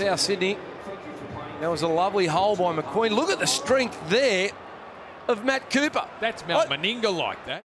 South Sydney. That was a lovely hole by McQueen. Look at the strength there of Matt Cooper. That's Mal Meninga like that.